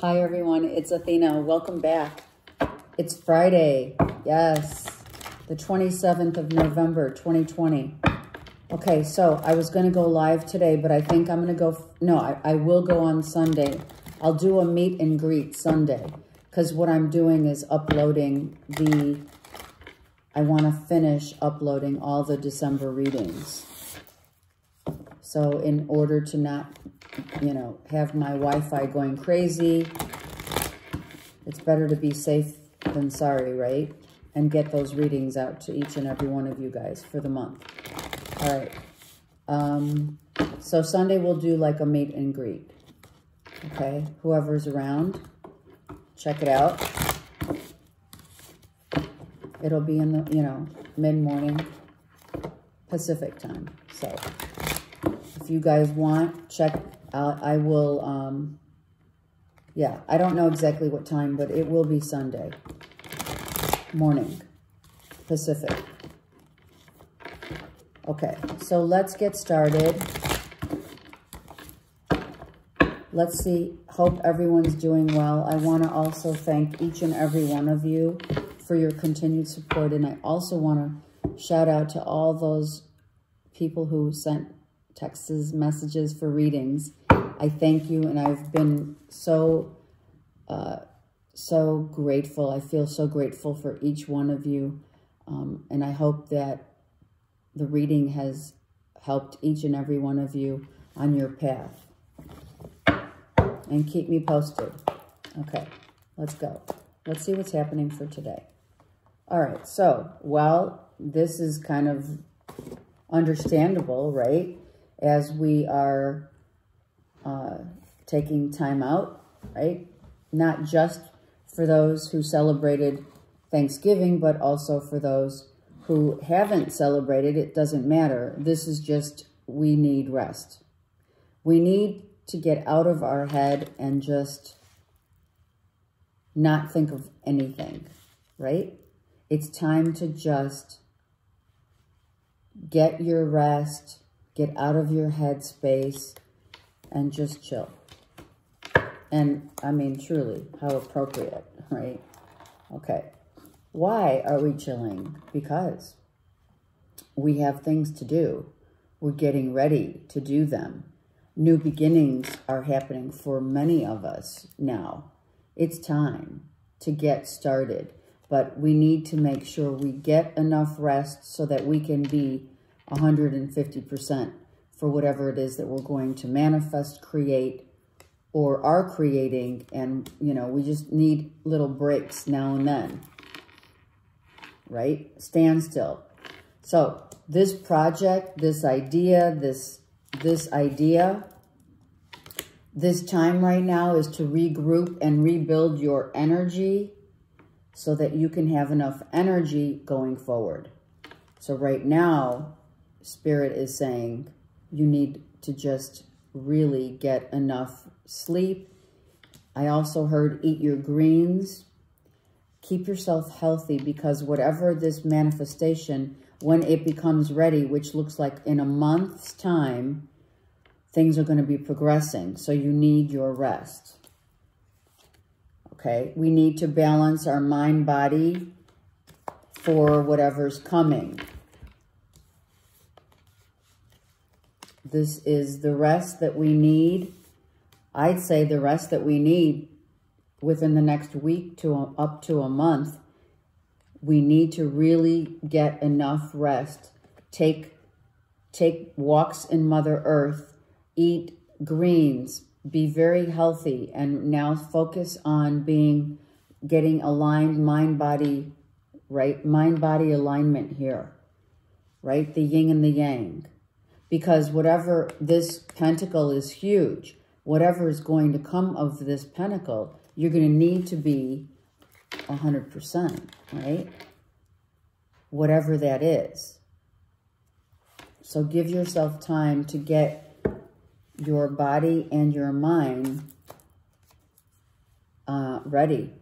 Hi, everyone. It's Athena. Welcome back. It's Friday. Yes. The 27th of November, 2020. Okay, so I was going to go live today, but I think I'm going to go... No, I, I will go on Sunday. I'll do a meet and greet Sunday because what I'm doing is uploading the... I want to finish uploading all the December readings. So in order to not, you know, have my Wi-Fi going crazy, it's better to be safe than sorry, right? And get those readings out to each and every one of you guys for the month. All right. Um, so Sunday we'll do like a meet and greet. Okay. Whoever's around, check it out. It'll be in the, you know, mid-morning Pacific time. So you guys want, check out. I will, um, yeah, I don't know exactly what time, but it will be Sunday morning Pacific. Okay, so let's get started. Let's see. Hope everyone's doing well. I want to also thank each and every one of you for your continued support. And I also want to shout out to all those people who sent texts, messages for readings. I thank you, and I've been so, uh, so grateful. I feel so grateful for each one of you, um, and I hope that the reading has helped each and every one of you on your path. And keep me posted. Okay, let's go. Let's see what's happening for today. All right, so, well, this is kind of understandable, right? As we are uh, taking time out, right? Not just for those who celebrated Thanksgiving, but also for those who haven't celebrated. It doesn't matter. This is just, we need rest. We need to get out of our head and just not think of anything, right? It's time to just get your rest, get out of your head space, and just chill. And, I mean, truly, how appropriate, right? Okay. Why are we chilling? Because we have things to do. We're getting ready to do them. New beginnings are happening for many of us now. It's time to get started but we need to make sure we get enough rest so that we can be 150% for whatever it is that we're going to manifest, create, or are creating. And, you know, we just need little breaks now and then, right? Stand still. So this project, this idea, this, this idea, this time right now is to regroup and rebuild your energy, so that you can have enough energy going forward. So right now, Spirit is saying you need to just really get enough sleep. I also heard eat your greens. Keep yourself healthy because whatever this manifestation, when it becomes ready, which looks like in a month's time, things are going to be progressing. So you need your rest okay? We need to balance our mind, body for whatever's coming. This is the rest that we need. I'd say the rest that we need within the next week to up to a month. We need to really get enough rest. Take, take walks in Mother Earth. Eat greens, be very healthy and now focus on being, getting aligned mind, body, right? Mind, body alignment here, right? The yin and the yang. Because whatever, this pentacle is huge. Whatever is going to come of this pentacle, you're going to need to be 100%, right? Whatever that is. So give yourself time to get your body and your mind uh, ready,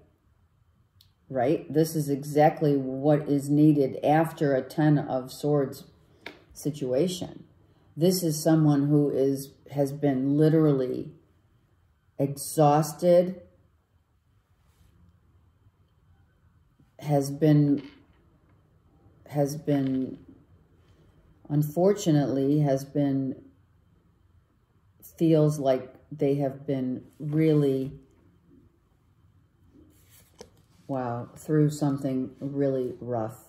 right? This is exactly what is needed after a Ten of Swords situation. This is someone who is has been literally exhausted, has been has been unfortunately has been feels like they have been really wow through something really rough.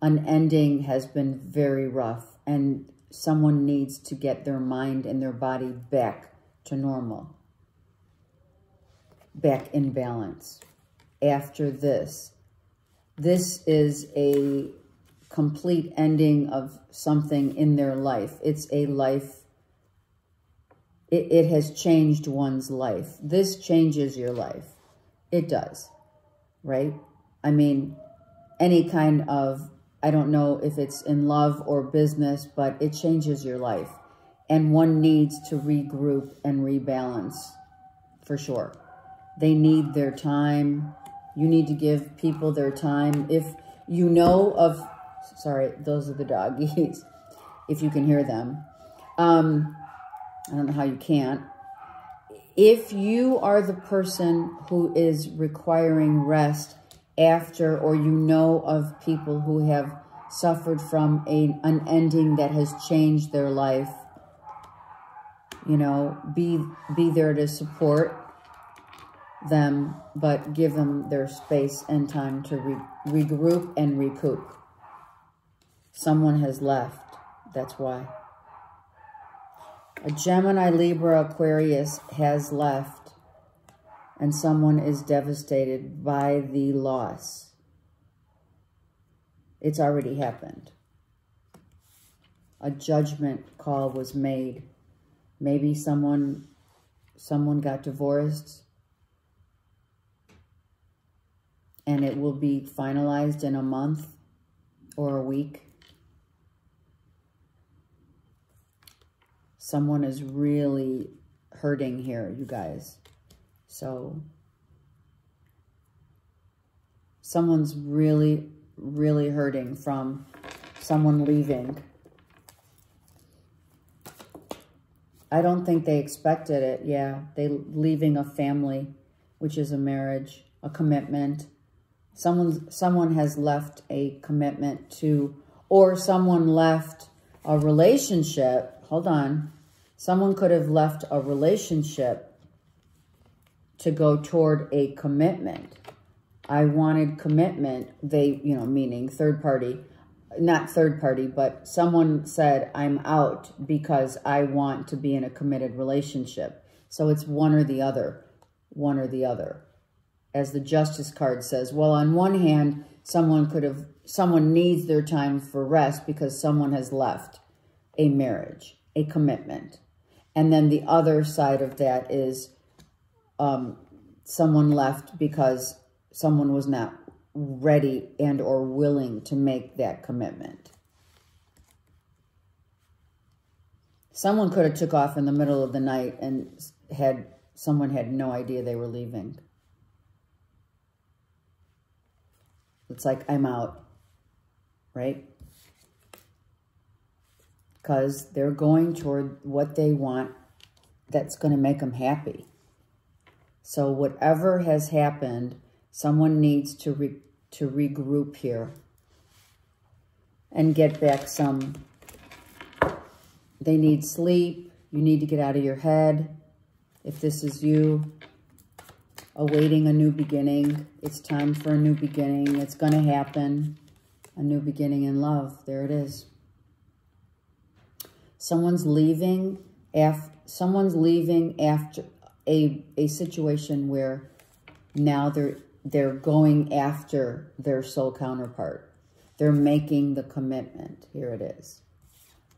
An ending has been very rough and someone needs to get their mind and their body back to normal back in balance after this. This is a complete ending of something in their life. It's a life, it, it has changed one's life. This changes your life. It does, right? I mean, any kind of, I don't know if it's in love or business, but it changes your life. And one needs to regroup and rebalance for sure. They need their time. You need to give people their time. If you know of, sorry, those are the doggies, if you can hear them. Um, I don't know how you can't. If you are the person who is requiring rest after, or you know of people who have suffered from a, an ending that has changed their life, you know, be, be there to support them, but give them their space and time to re regroup and recoup. Someone has left. That's why. A Gemini, Libra, Aquarius has left, and someone is devastated by the loss. It's already happened. A judgment call was made. Maybe someone someone got divorced and it will be finalized in a month or a week. Someone is really hurting here, you guys. So, someone's really, really hurting from someone leaving. I don't think they expected it. Yeah, they leaving a family, which is a marriage, a commitment, someone someone has left a commitment to or someone left a relationship hold on someone could have left a relationship to go toward a commitment i wanted commitment they you know meaning third party not third party but someone said i'm out because i want to be in a committed relationship so it's one or the other one or the other as the justice card says. Well, on one hand, someone could have, someone needs their time for rest because someone has left a marriage, a commitment. And then the other side of that is um, someone left because someone was not ready and or willing to make that commitment. Someone could have took off in the middle of the night and had someone had no idea they were leaving. It's like, I'm out, right? Because they're going toward what they want that's going to make them happy. So whatever has happened, someone needs to re to regroup here and get back some. They need sleep. You need to get out of your head. If this is you, awaiting a new beginning. It's time for a new beginning. It's going to happen. A new beginning in love. There it is. Someone's leaving after someone's leaving after a a situation where now they're they're going after their soul counterpart. They're making the commitment. Here it is.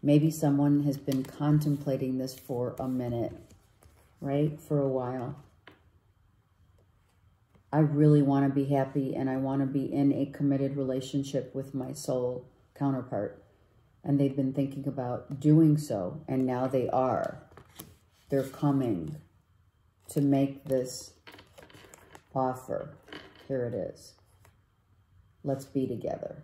Maybe someone has been contemplating this for a minute, right? For a while. I really want to be happy and I want to be in a committed relationship with my soul counterpart. And they've been thinking about doing so, and now they are. They're coming to make this offer. Here it is. Let's be together.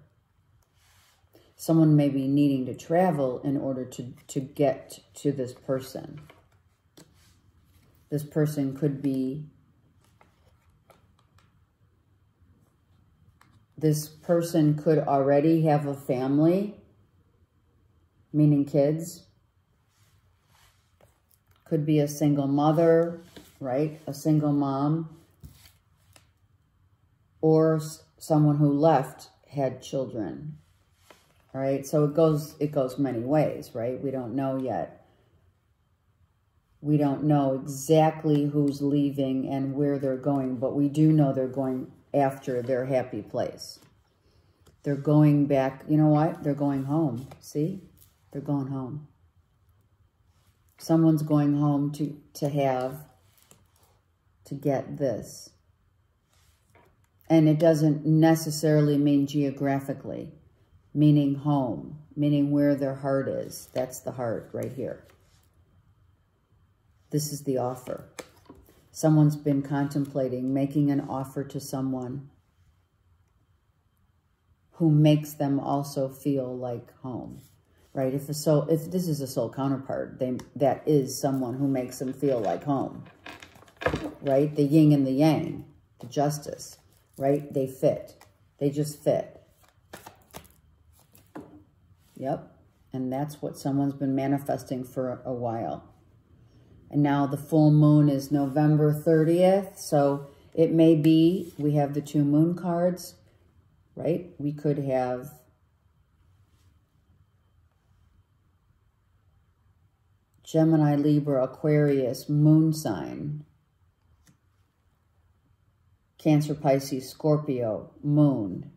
Someone may be needing to travel in order to, to get to this person. This person could be this person could already have a family, meaning kids. Could be a single mother, right? A single mom. Or someone who left had children. Right, so it goes it goes many ways, right? We don't know yet. We don't know exactly who's leaving and where they're going, but we do know they're going after their happy place. They're going back, you know what? They're going home. See? They're going home. Someone's going home to, to have, to get this. And it doesn't necessarily mean geographically, meaning home, meaning where their heart is. That's the heart right here. This is the offer. Someone's been contemplating making an offer to someone who makes them also feel like home, right? If a soul, if this is a soul counterpart, they, that is someone who makes them feel like home, right? The yin and the yang, the justice, right? They fit. They just fit. Yep. And that's what someone's been manifesting for a while. And now the full moon is November 30th. So it may be, we have the two moon cards, right? We could have Gemini, Libra, Aquarius, moon sign. Cancer, Pisces, Scorpio, moon.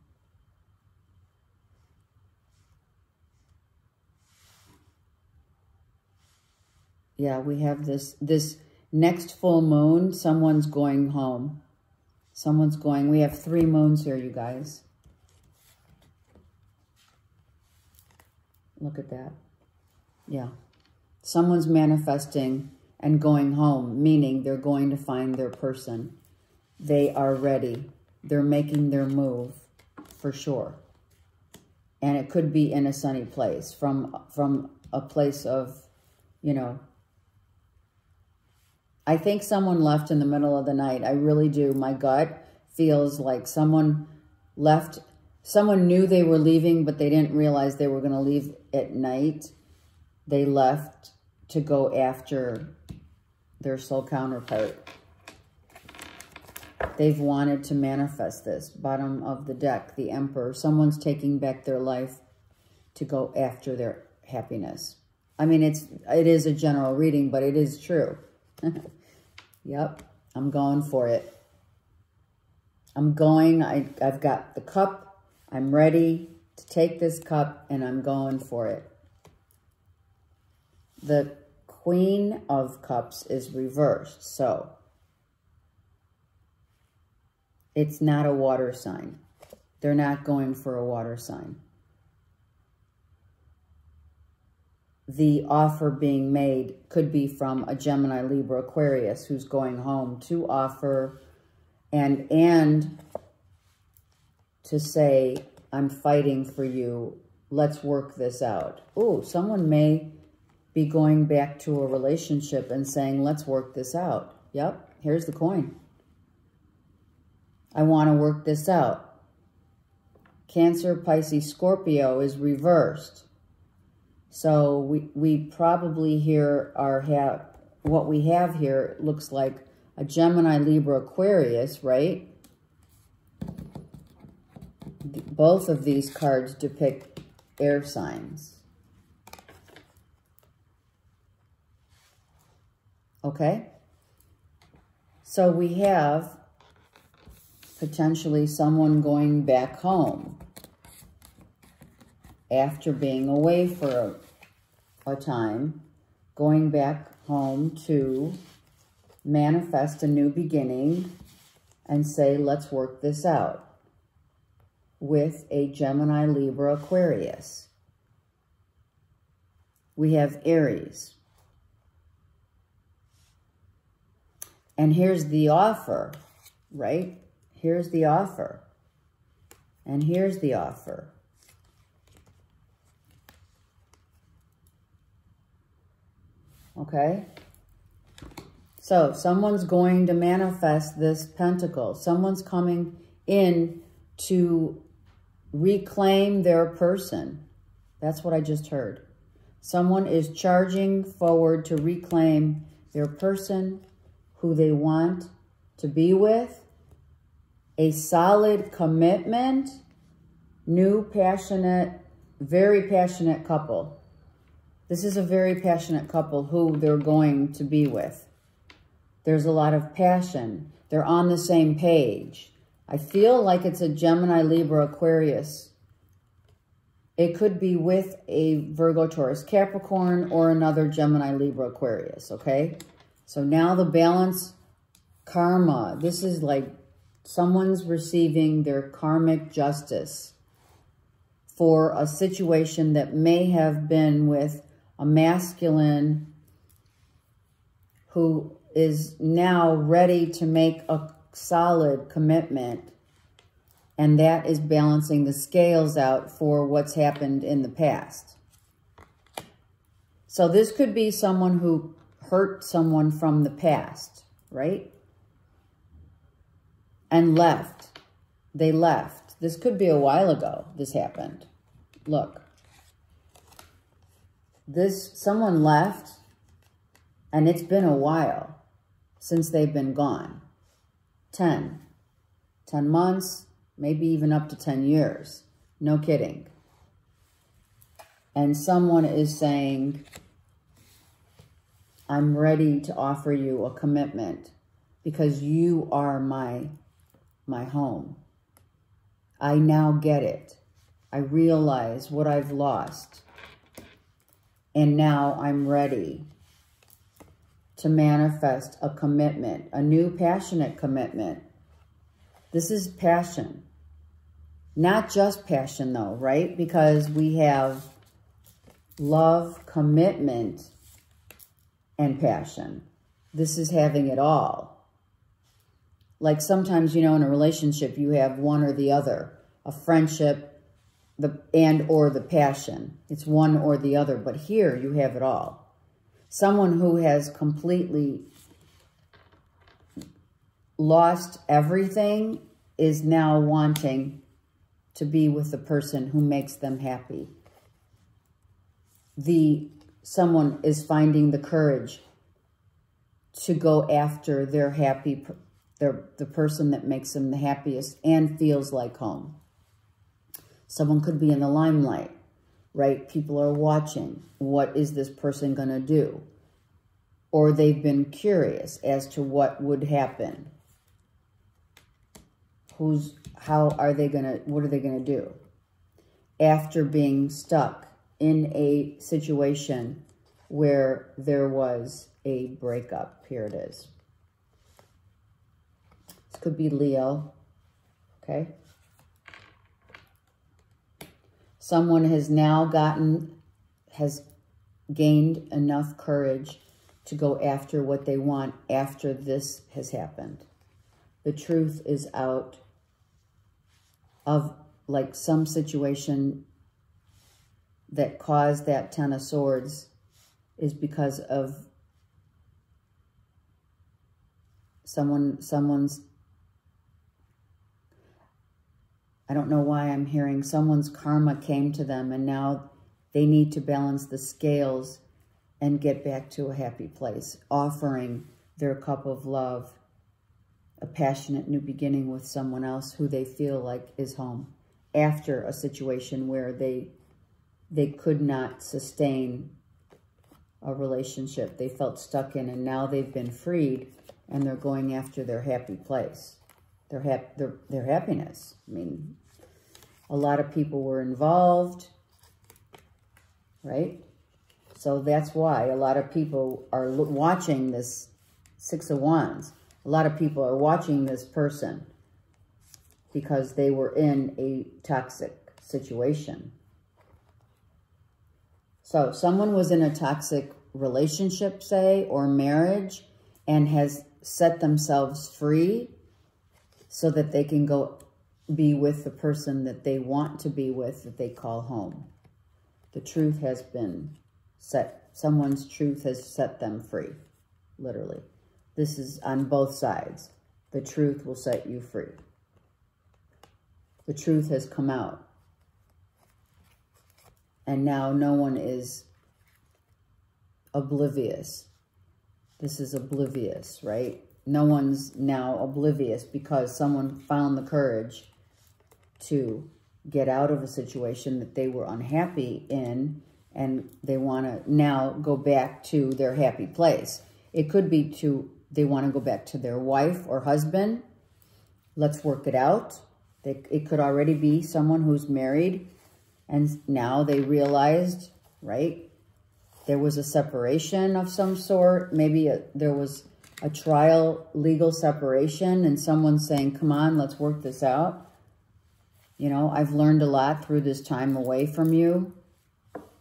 yeah, we have this, this next full moon, someone's going home. Someone's going, we have three moons here, you guys. Look at that. Yeah. Someone's manifesting and going home, meaning they're going to find their person. They are ready. They're making their move for sure. And it could be in a sunny place from, from a place of, you know, I think someone left in the middle of the night. I really do. My gut feels like someone left. Someone knew they were leaving, but they didn't realize they were going to leave at night. They left to go after their soul counterpart. They've wanted to manifest this. Bottom of the deck, the Emperor. Someone's taking back their life to go after their happiness. I mean, it's it is a general reading, but it is true. Yep, I'm going for it. I'm going, I, I've got the cup. I'm ready to take this cup and I'm going for it. The Queen of Cups is reversed, so it's not a water sign. They're not going for a water sign. the offer being made could be from a Gemini, Libra, Aquarius who's going home to offer and and to say, I'm fighting for you. Let's work this out. Oh, someone may be going back to a relationship and saying, let's work this out. Yep, here's the coin. I want to work this out. Cancer, Pisces, Scorpio is reversed. So we, we probably here are have, what we have here looks like a Gemini, Libra, Aquarius, right? Both of these cards depict air signs. Okay? So we have potentially someone going back home after being away for a, a time, going back home to manifest a new beginning and say, let's work this out with a Gemini, Libra, Aquarius. We have Aries. And here's the offer, right? Here's the offer. And here's the offer. okay? So someone's going to manifest this pentacle. Someone's coming in to reclaim their person. That's what I just heard. Someone is charging forward to reclaim their person, who they want to be with, a solid commitment, new, passionate, very passionate couple. This is a very passionate couple who they're going to be with. There's a lot of passion. They're on the same page. I feel like it's a Gemini, Libra, Aquarius. It could be with a Virgo, Taurus, Capricorn, or another Gemini, Libra, Aquarius, okay? So now the balance, karma. This is like someone's receiving their karmic justice for a situation that may have been with a masculine who is now ready to make a solid commitment and that is balancing the scales out for what's happened in the past. So this could be someone who hurt someone from the past, right? And left. They left. This could be a while ago this happened. Look. This, someone left, and it's been a while since they've been gone. 10. 10 months, maybe even up to 10 years. No kidding. And someone is saying, I'm ready to offer you a commitment because you are my, my home. I now get it. I realize what I've lost. And now I'm ready to manifest a commitment, a new passionate commitment. This is passion. Not just passion though, right? Because we have love, commitment, and passion. This is having it all. Like sometimes, you know, in a relationship, you have one or the other. A friendship, the and or the passion. It's one or the other. But here, you have it all someone who has completely lost everything is now wanting to be with the person who makes them happy. The someone is finding the courage to go after their happy their the person that makes them the happiest and feels like home. Someone could be in the limelight right? People are watching. What is this person going to do? Or they've been curious as to what would happen. Who's, how are they going to, what are they going to do? After being stuck in a situation where there was a breakup. Here it is. Could be Leo, okay? Someone has now gotten, has gained enough courage to go after what they want after this has happened. The truth is out of like some situation that caused that Ten of Swords is because of someone someone's I don't know why I'm hearing someone's karma came to them and now they need to balance the scales and get back to a happy place, offering their cup of love, a passionate new beginning with someone else who they feel like is home after a situation where they they could not sustain a relationship they felt stuck in and now they've been freed and they're going after their happy place their, hap their, their happiness. I mean, a lot of people were involved, right? So that's why a lot of people are watching this Six of Wands. A lot of people are watching this person because they were in a toxic situation. So someone was in a toxic relationship, say, or marriage, and has set themselves free so that they can go be with the person that they want to be with that they call home. The truth has been set, someone's truth has set them free, literally. This is on both sides. The truth will set you free. The truth has come out. And now no one is oblivious. This is oblivious, right? No one's now oblivious because someone found the courage to get out of a situation that they were unhappy in and they want to now go back to their happy place. It could be to, they want to go back to their wife or husband. Let's work it out. They, it could already be someone who's married and now they realized, right, there was a separation of some sort. Maybe a, there was a trial legal separation and someone saying, come on, let's work this out. You know, I've learned a lot through this time away from you.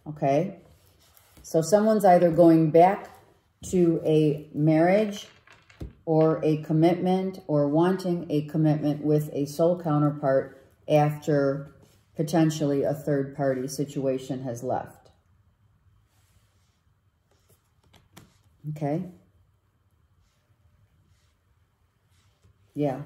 Okay. So someone's either going back to a marriage or a commitment or wanting a commitment with a soul counterpart after potentially a third party situation has left. Okay. Yeah,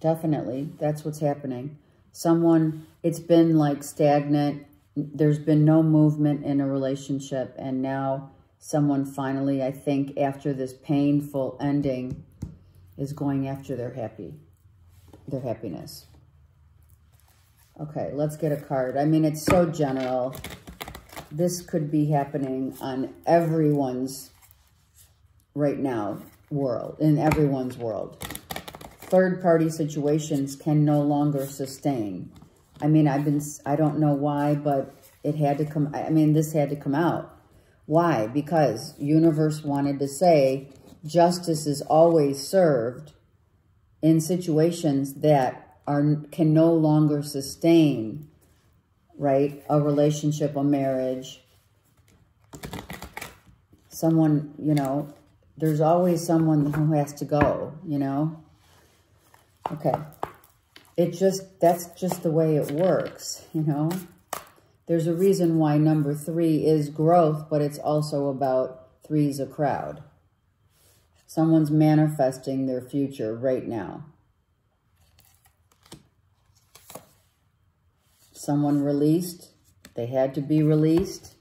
definitely. That's what's happening. Someone, it's been like stagnant. There's been no movement in a relationship. And now someone finally, I think, after this painful ending, is going after their happy, their happiness. Okay, let's get a card. I mean, it's so general. This could be happening on everyone's right now world, in everyone's world third-party situations can no longer sustain. I mean, I've been, I don't know why, but it had to come, I mean, this had to come out. Why? Because universe wanted to say justice is always served in situations that are can no longer sustain, right? A relationship, a marriage. Someone, you know, there's always someone who has to go, you know? Okay. It just, that's just the way it works, you know. There's a reason why number three is growth, but it's also about three's a crowd. Someone's manifesting their future right now. Someone released. They had to be released.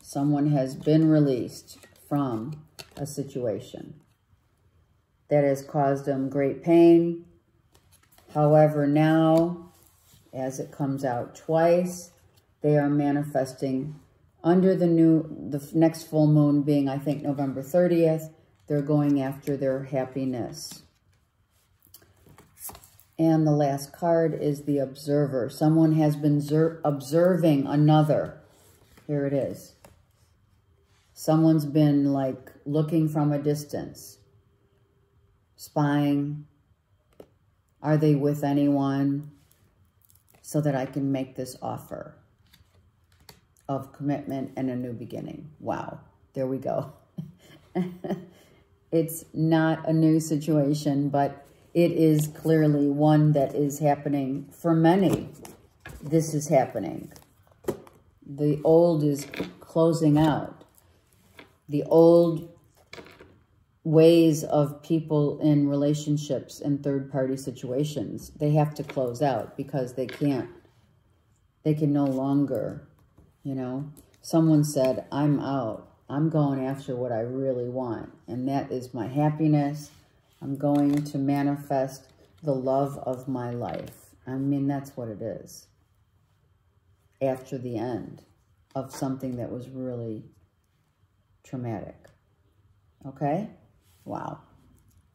Someone has been released from a situation that has caused them great pain, However, now, as it comes out twice, they are manifesting under the new, the next full moon being, I think, November 30th. They're going after their happiness. And the last card is the observer. Someone has been observing another. Here it is. Someone's been like looking from a distance, spying, are they with anyone? So that I can make this offer of commitment and a new beginning. Wow. There we go. it's not a new situation, but it is clearly one that is happening for many. This is happening. The old is closing out. The old ways of people in relationships and third-party situations. They have to close out because they can't, they can no longer, you know. Someone said, I'm out. I'm going after what I really want, and that is my happiness. I'm going to manifest the love of my life. I mean, that's what it is. After the end of something that was really traumatic. Okay? Wow.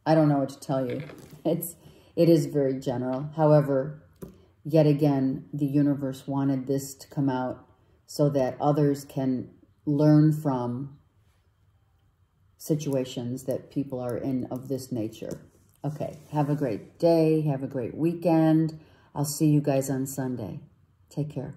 I don't know what to tell you. It's, it is very general. However, yet again, the universe wanted this to come out so that others can learn from situations that people are in of this nature. Okay, have a great day. Have a great weekend. I'll see you guys on Sunday. Take care.